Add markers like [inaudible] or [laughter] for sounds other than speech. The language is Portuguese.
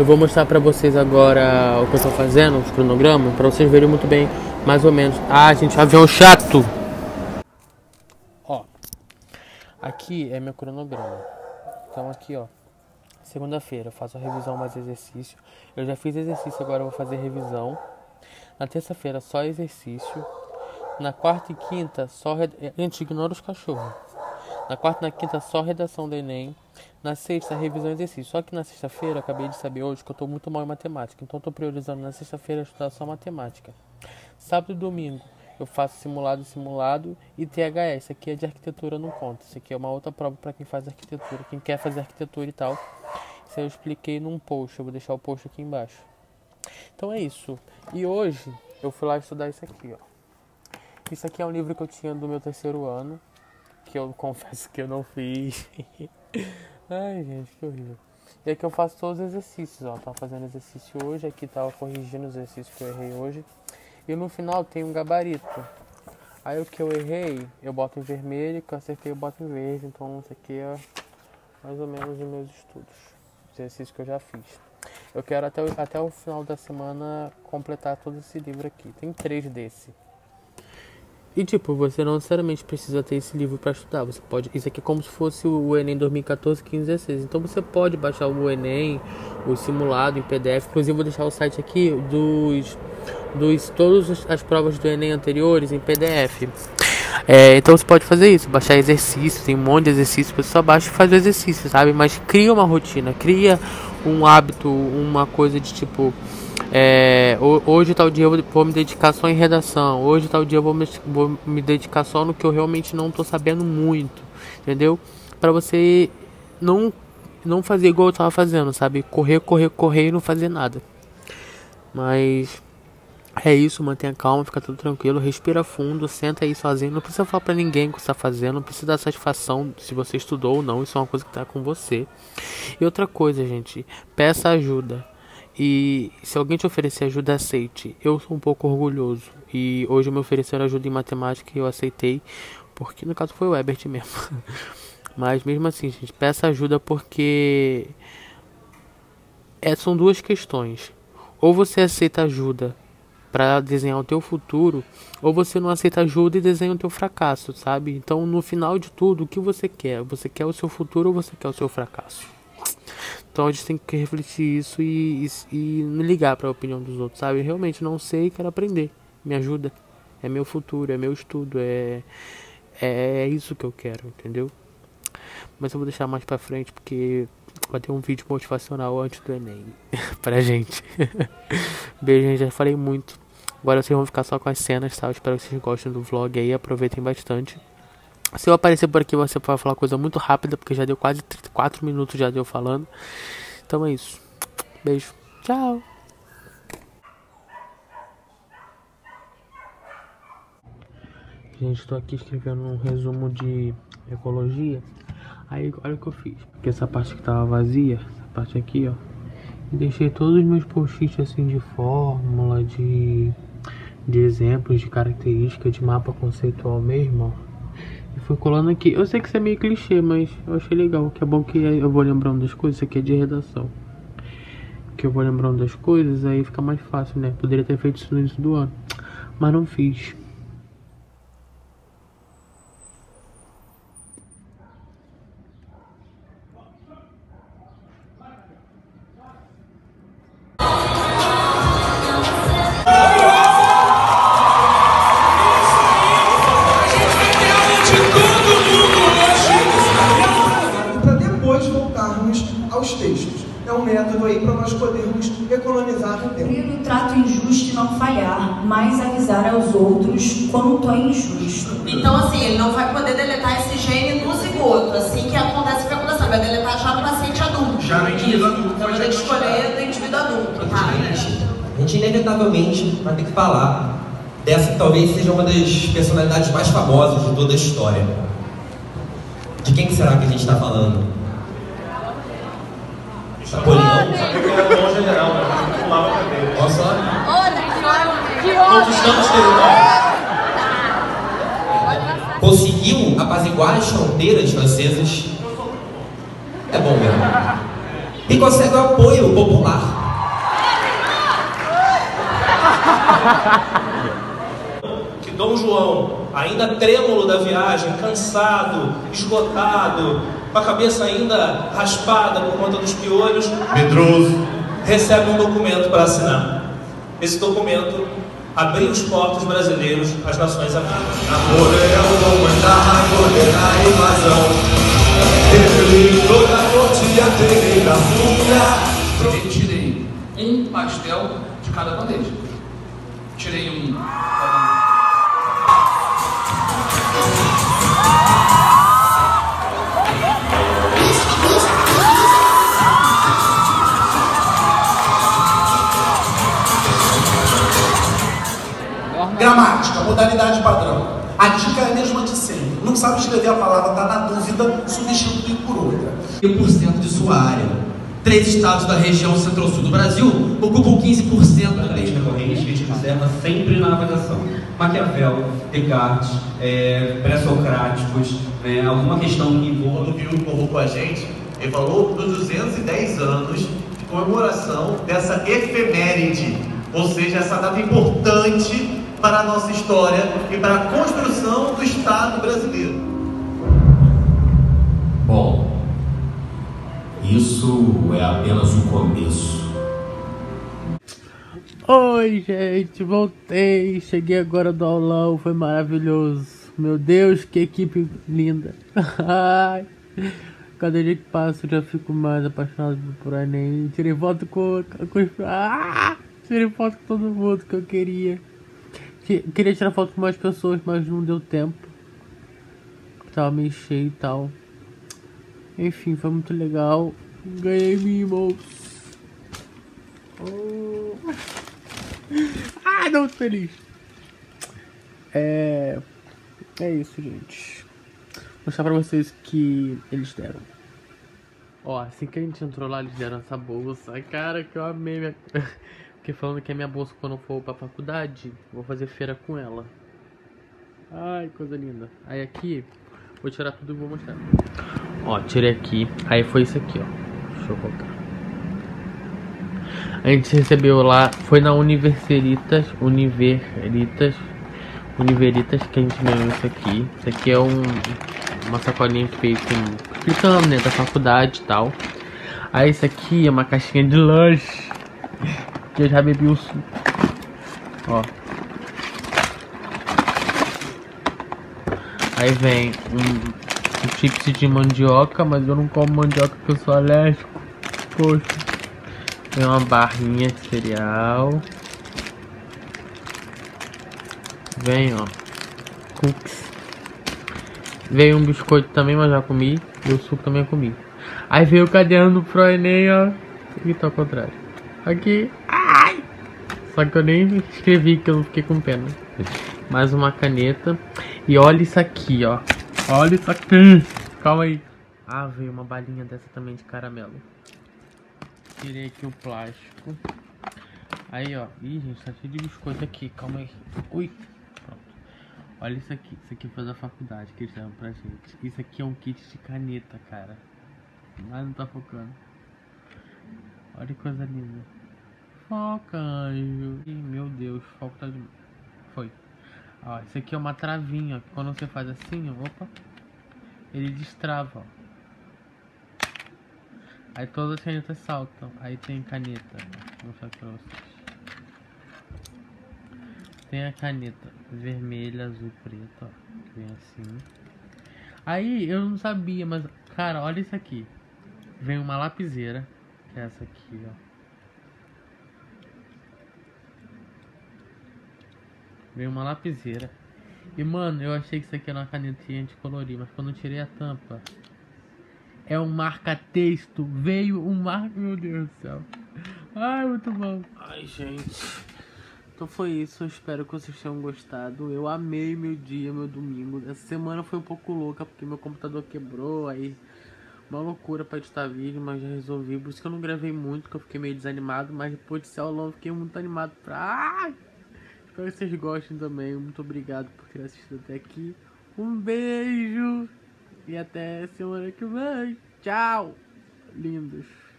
Eu vou mostrar pra vocês agora o que eu tô fazendo, os cronogramas, pra vocês verem muito bem, mais ou menos. Ah, gente, avião chato! Ó, aqui é meu cronograma. Então aqui, ó, segunda-feira eu faço a revisão mais exercício. Eu já fiz exercício, agora eu vou fazer revisão. Na terça-feira só exercício. Na quarta e quinta só... Gente, ignora os cachorros. Na quarta e na quinta só redação do Enem. Na sexta, revisão e exercício. Só que na sexta-feira, acabei de saber hoje que eu tô muito mal em matemática. Então tô priorizando na sexta-feira estudar só matemática. Sábado e domingo eu faço simulado simulado e THS. Isso aqui é de arquitetura, não conta. Isso aqui é uma outra prova para quem faz arquitetura, quem quer fazer arquitetura e tal. Isso eu expliquei num post. Eu vou deixar o post aqui embaixo. Então é isso. E hoje eu fui lá estudar isso aqui, ó. Isso aqui é um livro que eu tinha do meu terceiro ano, que eu [laughs] confesso que eu não fiz. [laughs] Ai, gente, que horrível. E aqui eu faço todos os exercícios, ó. Tava fazendo exercício hoje, aqui tava corrigindo os exercícios que eu errei hoje. E no final tem um gabarito. Aí o que eu errei, eu boto em vermelho, o que eu acertei eu boto em verde. Então isso aqui é mais ou menos os meus estudos. Exercícios que eu já fiz. Eu quero até, até o final da semana completar todo esse livro aqui. Tem três desse. E tipo, você não necessariamente precisa ter esse livro para estudar. Você pode. Isso aqui é como se fosse o Enem 2014, 15, 16. Então você pode baixar o Enem, o simulado em PDF. Inclusive vou deixar o site aqui dos dos todas as provas do Enem anteriores em PDF. É, então você pode fazer isso, baixar exercícios, tem um monte de exercícios, você só baixa e faz o exercício, sabe? Mas cria uma rotina, cria um hábito, uma coisa de tipo. É, ho- hoje tal dia eu vou- me dedicar só em redação. Hoje tal dia eu vou me, vou me dedicar só no que eu realmente não tô sabendo muito, entendeu? Para você não não fazer igual eu tava fazendo, sabe? Correr, correr, correr e não fazer nada. Mas é isso, mantenha calma, fica tudo tranquilo, respira fundo, senta aí sozinho, não precisa falar pra ninguém o que você tá fazendo, não precisa dar satisfação se você estudou ou não, isso é uma coisa que tá com você. E outra coisa, gente, peça ajuda. E se alguém te oferecer ajuda, aceite. Eu sou um pouco orgulhoso e hoje me ofereceram ajuda em matemática e eu aceitei, porque no caso foi o Ebert mesmo. [laughs] Mas mesmo assim, gente, peça ajuda porque é, são duas questões. Ou você aceita ajuda para desenhar o teu futuro, ou você não aceita ajuda e desenha o teu fracasso, sabe? Então, no final de tudo, o que você quer? Você quer o seu futuro ou você quer o seu fracasso? Então a gente tem que refletir isso e, e, e ligar para a opinião dos outros, sabe? Realmente não sei, quero aprender. Me ajuda. É meu futuro, é meu estudo, é é isso que eu quero, entendeu? Mas eu vou deixar mais pra frente porque vai ter um vídeo motivacional antes do Enem [laughs] pra gente. [laughs] Beijo, gente, já falei muito. Agora vocês vão ficar só com as cenas, tá? Eu espero que vocês gostem do vlog aí, aproveitem bastante. Se eu aparecer por aqui, você vai falar coisa muito rápida, porque já deu quase 4 minutos já deu falando. Então é isso. Beijo. Tchau. Gente, tô aqui escrevendo um resumo de ecologia. Aí, olha o que eu fiz. Porque essa parte que tava vazia, essa parte aqui, ó. E deixei todos os meus post-its assim de fórmula, de, de exemplos, de característica, de mapa conceitual mesmo, ó. Fui colando aqui. Eu sei que isso é meio clichê, mas eu achei legal. Que é bom que eu vou lembrando das coisas. Isso aqui é de redação. Que eu vou lembrando das coisas, aí fica mais fácil, né? Poderia ter feito isso no início do ano. Mas não fiz. Para nós podermos economizar o tempo. Cumprir o trato injusto e não falhar, mas avisar aos outros quanto é injusto. Então, assim, ele não vai poder deletar esse gene no zigoto, assim que acontece o que acontece. Vai deletar já no paciente adulto. Já no indivíduo adulto, Então, vai ter que escolher do indivíduo adulto, tá? A gente inevitavelmente vai ter que falar dessa que talvez seja uma das personalidades mais famosas de toda a história. De quem que será que a gente está falando? Napoleão? Bom general, né? Pulava a cadeira. Olha só. Conquistamos território. Conseguiu apaziguar as fronteiras francesas. É bom mesmo. e consegue o apoio popular. Que Dom João, ainda trêmulo da viagem, cansado, esgotado, com a cabeça ainda raspada por conta dos piolhos, Medroso. recebe um documento para assinar. Esse documento abriu os portos brasileiros às nações amigas. Napoleão comandar a invasão. Ele toda noite atendei na rua. Eu tirei um pastel de cada bandeja. Tirei um. Gramática, modalidade padrão. A dica é a mesma de sempre. Não sabe escrever a palavra, tá na dúvida, substitui por outra. 1% de sua área. Três estados da região centro-sul do Brasil ocupam 15% da leis recorrentes que a gente observa sempre na avaliação. Maquiavel, Descartes, é, pré-socráticos, né, alguma questão que envolva... Quando o Viúvo convocou a gente, ele falou dos 210 anos de comemoração dessa efeméride, ou seja, essa data importante para a nossa história e para a construção do Estado brasileiro. Bom, isso é apenas o começo. Oi, gente, voltei. Cheguei agora do aulão, foi maravilhoso. Meu Deus, que equipe linda. [laughs] Ai, cada dia que passa eu já fico mais apaixonado por Enem. Tirei foto com, com ah, tirei foto com todo mundo que eu queria. Que- Queria tirar foto com mais pessoas, mas não deu tempo. Tava meio cheio e tal. Enfim, foi muito legal. Ganhei mimos. Oh. Ah, não, tô feliz. É. É isso, gente. Vou mostrar pra vocês que eles deram. Ó, assim que a gente entrou lá, eles deram essa bolsa. Cara, que eu amei minha. [laughs] Fiquei falando que é minha bolsa quando eu for pra faculdade. Vou fazer feira com ela. Ai, coisa linda. Aí aqui, vou tirar tudo e vou mostrar. Ó, tirei aqui. Aí foi isso aqui, ó. Deixa eu colocar. A gente recebeu lá, foi na Universiritas, Univeritas, Univeritas que a gente ganhou isso aqui. Isso aqui é um, uma sacolinha que veio com, explicando, né, da faculdade e tal. Aí isso aqui é uma caixinha de lanche, que eu já bebi o suco. Ó. Aí vem um, um chips de mandioca, mas eu não como mandioca porque eu sou alérgico. Poxa. Tem uma barrinha de cereal. Vem, ó. Cookies. Veio um biscoito também, mas já comi. E o suco também comi. Aí veio o caderno pro Enem, ó. Aqui tá ao contrário. Aqui. Só que eu nem escrevi, que eu fiquei com pena. Mais uma caneta. E olha isso aqui, ó. Olha isso aqui. Calma aí. Ah, veio uma balinha dessa também de caramelo. Tirei aqui o plástico. Aí, ó. Ih, gente, tá cheio de biscoito aqui. Calma aí. Ui. Pronto. Olha isso aqui. Isso aqui foi da faculdade que eles deram pra gente. Isso aqui é um kit de caneta, cara. Mas não tá focando. Olha que coisa linda. Foca, anjo. Ih, meu Deus, o foco tá de... Foi. Ó, isso aqui é uma travinha. Quando você faz assim, ó, opa. Ele destrava, ó. Aí todas as canetas saltam. Aí tem caneta. Vou mostrar pra vocês. Tem a caneta vermelha, azul, preta, ó. Vem assim. Aí eu não sabia, mas cara, olha isso aqui. Vem uma lapiseira, que é essa aqui, ó. Vem uma lapiseira. E mano, eu achei que isso aqui era uma canetinha de colorir, mas quando eu tirei a tampa, é um marca-texto. Veio um marca. Meu Deus do céu. Ai, muito bom. Ai, gente. Então foi isso. Eu espero que vocês tenham gostado. Eu amei meu dia, meu domingo. Essa semana foi um pouco louca porque meu computador quebrou. Aí, uma loucura pra editar vídeo, mas já resolvi. Por isso que eu não gravei muito, porque eu fiquei meio desanimado. Mas depois de ser aulão, eu fiquei muito animado pra. Ai! Espero que vocês gostem também. Muito obrigado por ter assistido até aqui. Um beijo! E até semana que vem. Tchau! Lindos!